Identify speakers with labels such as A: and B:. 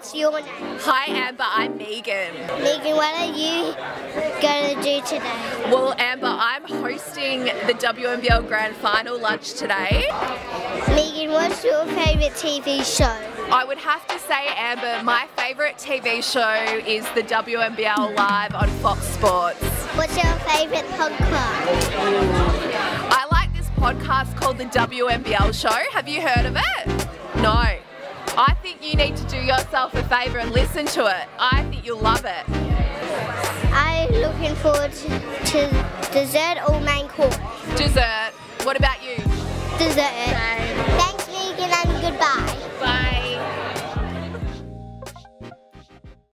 A: what's your name?
B: Hi Amber, I'm Megan.
A: Megan, what are you going to do today?
B: Well Amber, I'm hosting the WNBL Grand Final lunch today.
A: Megan, what's your favourite TV show?
B: I would have to say Amber, my favourite TV show is the WNBL Live on Fox Sports.
A: What's your favourite podcast?
B: I like this podcast called the WNBL Show. Have you heard of it? No. I think you need to do yourself a favour and listen to it. I think you'll love it.
A: I'm looking forward to, to dessert or main course.
B: Dessert. What about you?
A: Dessert. Thanks, Megan, and goodbye.